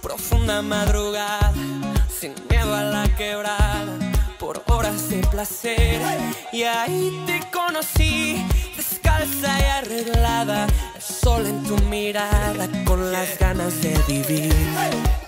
Profunda madrugada, sin miedo a la quebrada, por horas de placer. Y ahí te conocí, descalza y arreglada, el sol en tu mirada, con las ganas de vivir.